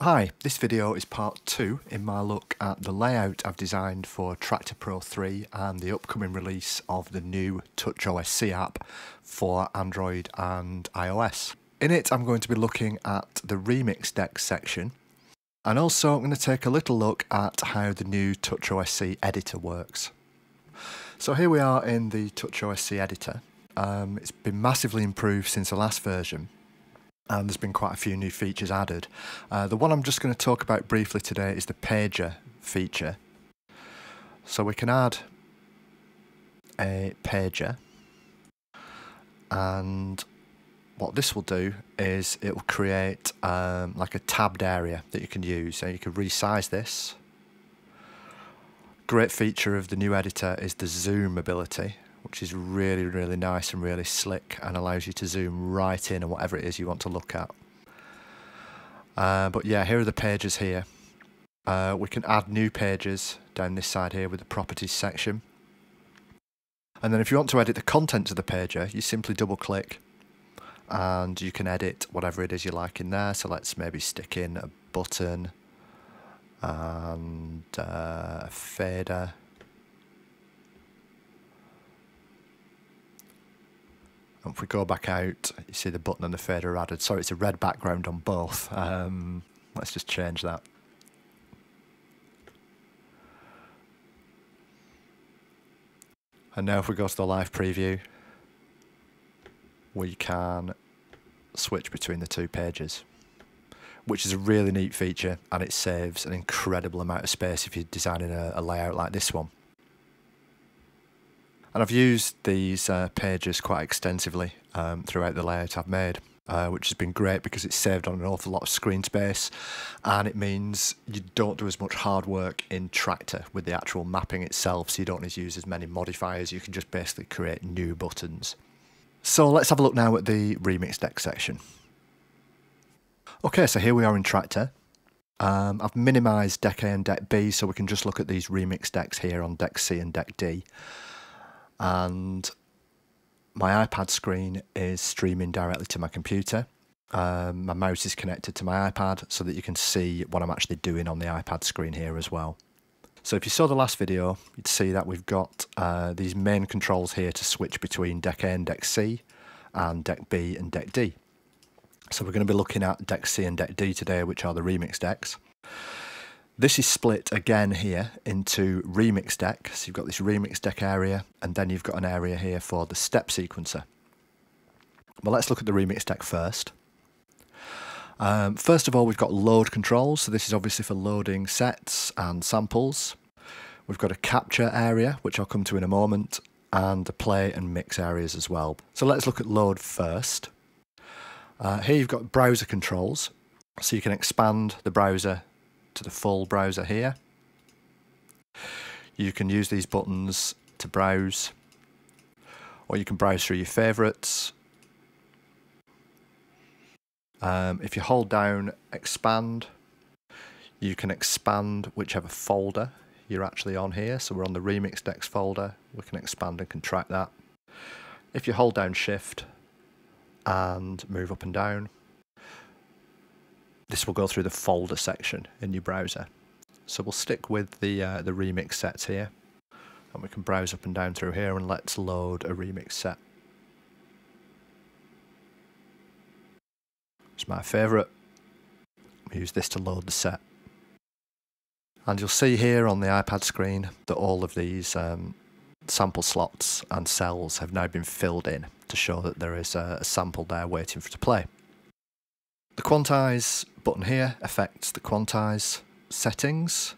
Hi, this video is part 2 in my look at the layout I've designed for Traktor Pro 3 and the upcoming release of the new TouchOSC app for Android and iOS. In it I'm going to be looking at the Remix Deck section and also I'm going to take a little look at how the new TouchOSC editor works. So here we are in the TouchOSC editor. Um, it's been massively improved since the last version and there's been quite a few new features added. Uh, the one I'm just going to talk about briefly today is the pager feature. So we can add a pager and what this will do is it will create um, like a tabbed area that you can use. So you can resize this. Great feature of the new editor is the zoom ability which is really, really nice and really slick and allows you to zoom right in on whatever it is you want to look at. Uh, but yeah, here are the pages here. Uh, we can add new pages down this side here with the properties section. And then if you want to edit the content of the pager, you simply double click and you can edit whatever it is you like in there. So let's maybe stick in a button and uh, a fader. If we go back out, you see the button and the fader are added. Sorry, it's a red background on both. Um, let's just change that. And now if we go to the live preview, we can switch between the two pages, which is a really neat feature and it saves an incredible amount of space if you're designing a, a layout like this one. And I've used these uh, pages quite extensively um, throughout the layout I've made. Uh, which has been great because it's saved on an awful lot of screen space and it means you don't do as much hard work in Traktor with the actual mapping itself so you don't need to use as many modifiers you can just basically create new buttons. So let's have a look now at the remix deck section. Okay so here we are in Traktor. Um, I've minimised deck A and deck B so we can just look at these remix decks here on deck C and deck D and my iPad screen is streaming directly to my computer. Um, my mouse is connected to my iPad so that you can see what I'm actually doing on the iPad screen here as well. So if you saw the last video, you'd see that we've got uh, these main controls here to switch between deck A and deck C and deck B and deck D. So we're going to be looking at deck C and deck D today, which are the remix decks. This is split again here into remix deck. So you've got this remix deck area, and then you've got an area here for the step sequencer. Well, let's look at the remix deck first. Um, first of all, we've got load controls. So this is obviously for loading sets and samples. We've got a capture area, which I'll come to in a moment, and the play and mix areas as well. So let's look at load first. Uh, here you've got browser controls. So you can expand the browser to the full browser here. You can use these buttons to browse or you can browse through your favourites. Um, if you hold down expand, you can expand whichever folder you're actually on here. So we're on the Remix Decks folder. We can expand and contract that. If you hold down shift and move up and down, this will go through the folder section in your browser. So we'll stick with the, uh, the remix sets here and we can browse up and down through here and let's load a remix set. It's my favourite. Use this to load the set. And you'll see here on the iPad screen that all of these um, sample slots and cells have now been filled in to show that there is a, a sample there waiting for to play. The quantize button here affects the quantize settings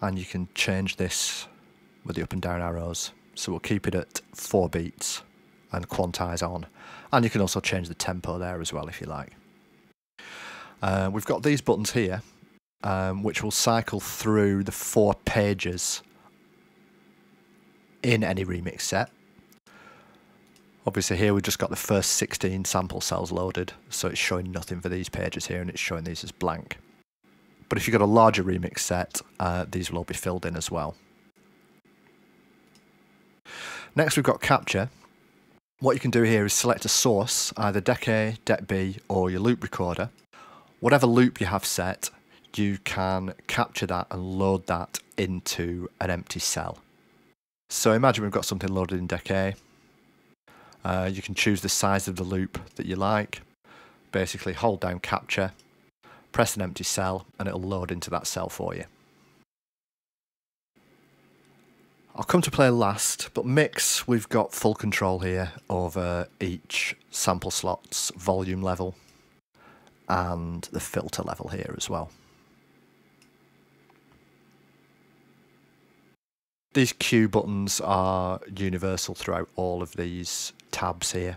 and you can change this with the up and down arrows. So we'll keep it at 4 beats and quantize on. And you can also change the tempo there as well if you like. Uh, we've got these buttons here um, which will cycle through the four pages in any remix set. Obviously here we've just got the first 16 sample cells loaded, so it's showing nothing for these pages here and it's showing these as blank. But if you've got a larger remix set, uh, these will all be filled in as well. Next we've got capture. What you can do here is select a source, either deck A, B or your loop recorder. Whatever loop you have set, you can capture that and load that into an empty cell. So imagine we've got something loaded in deck A. Uh, you can choose the size of the loop that you like. Basically hold down capture, press an empty cell and it'll load into that cell for you. I'll come to play last, but mix, we've got full control here over each sample slot's volume level and the filter level here as well. These Q buttons are universal throughout all of these tabs here.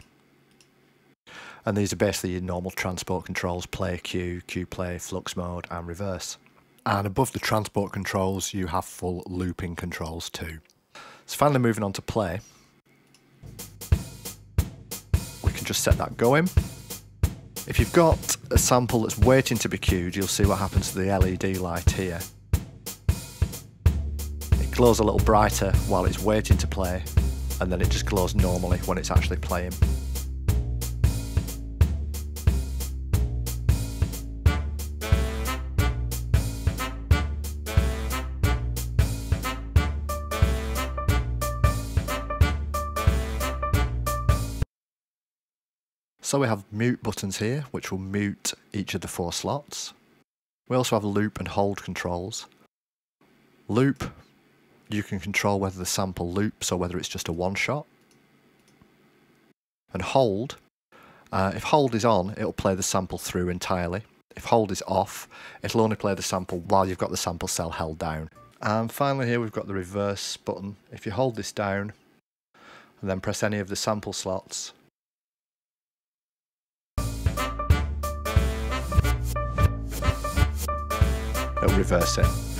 And these are basically your normal transport controls, play Q, Q play, flux mode and reverse. And above the transport controls you have full looping controls too. So finally moving on to play, we can just set that going. If you've got a sample that's waiting to be queued, you'll see what happens to the LED light here. Glows a little brighter while it's waiting to play, and then it just glows normally when it's actually playing. So we have mute buttons here, which will mute each of the four slots. We also have loop and hold controls. Loop, you can control whether the sample loops or whether it's just a one shot. And hold, uh, if hold is on, it'll play the sample through entirely. If hold is off, it'll only play the sample while you've got the sample cell held down. And finally here we've got the reverse button. If you hold this down and then press any of the sample slots, it'll reverse it.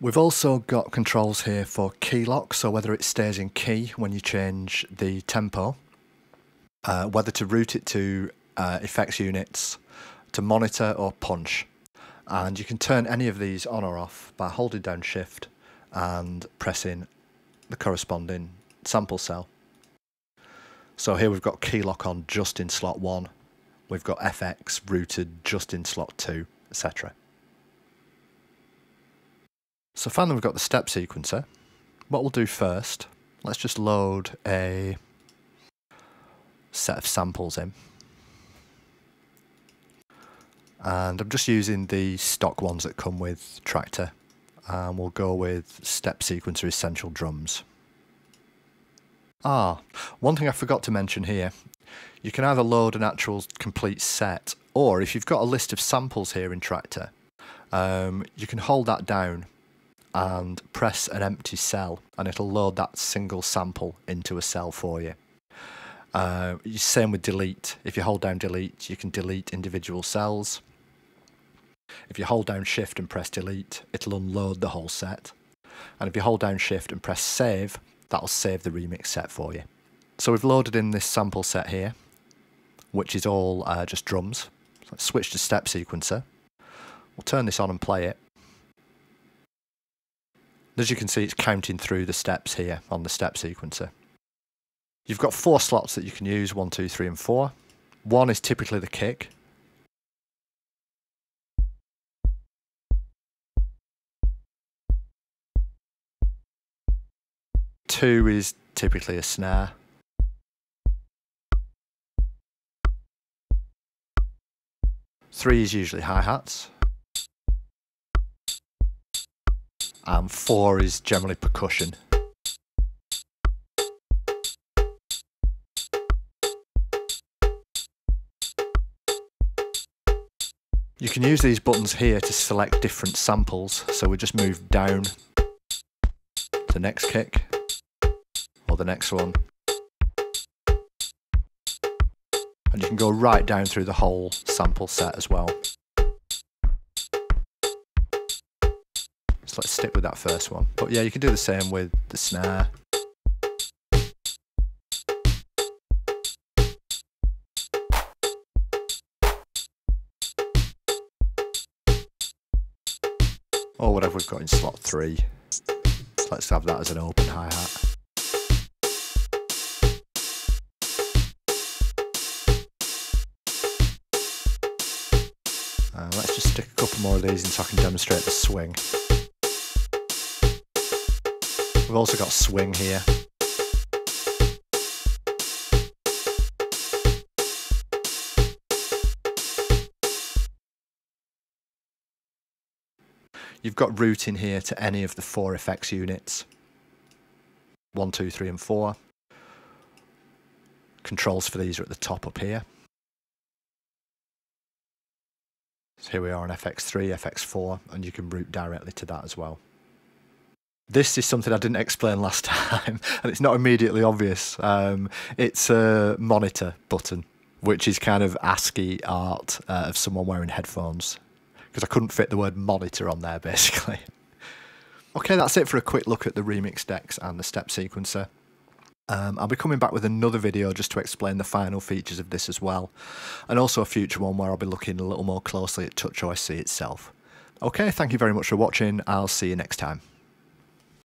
We've also got controls here for key lock, so whether it stays in key when you change the tempo, uh, whether to route it to uh, effects units, to monitor or punch. And you can turn any of these on or off by holding down shift and pressing the corresponding sample cell. So here we've got key lock on just in slot 1, we've got FX routed just in slot 2, etc. So finally we've got the step sequencer. What we'll do first, let's just load a set of samples in. And I'm just using the stock ones that come with Traktor. And we'll go with step sequencer essential drums. Ah, one thing I forgot to mention here. You can either load an actual complete set, or if you've got a list of samples here in Traktor, um, you can hold that down and press an empty cell, and it'll load that single sample into a cell for you. Uh, same with delete. If you hold down delete, you can delete individual cells. If you hold down shift and press delete, it'll unload the whole set. And if you hold down shift and press save, that'll save the remix set for you. So we've loaded in this sample set here, which is all uh, just drums. So let's switch to step sequencer. We'll turn this on and play it. As you can see, it's counting through the steps here on the step sequencer. You've got four slots that you can use, one, two, three, and four. One is typically the kick. Two is typically a snare. Three is usually hi-hats. And four is generally percussion. You can use these buttons here to select different samples, so we just move down to the next kick, or the next one. And you can go right down through the whole sample set as well. let's stick with that first one. But yeah, you can do the same with the snare. Or whatever we've got in slot three. Let's have that as an open hi-hat. Uh, let's just stick a couple more of these in so I can demonstrate the swing. We've also got swing here. You've got routing here to any of the four effects units. One, two, three, and four. Controls for these are at the top up here. So here we are on FX3, FX4, and you can route directly to that as well. This is something I didn't explain last time, and it's not immediately obvious. Um, it's a monitor button, which is kind of ASCII art uh, of someone wearing headphones because I couldn't fit the word monitor on there basically. okay, that's it for a quick look at the remix decks and the step sequencer. Um, I'll be coming back with another video just to explain the final features of this as well, and also a future one where I'll be looking a little more closely at TouchOSC itself. Okay, thank you very much for watching, I'll see you next time.